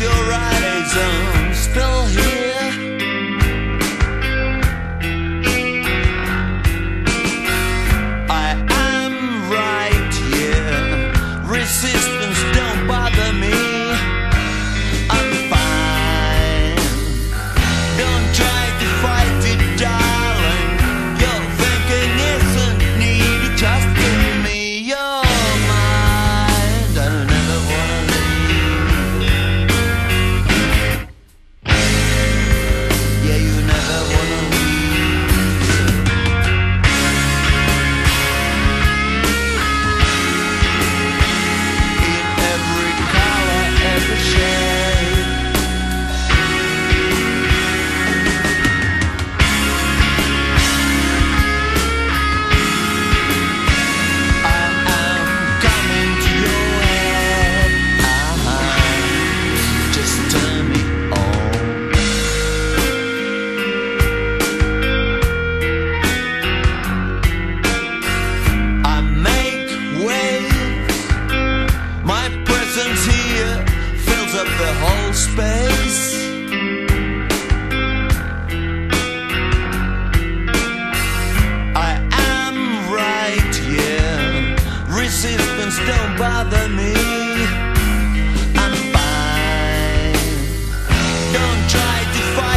your right still here. up the whole space. I am right, yeah. Resistance don't bother me. I'm fine. Don't try to fight.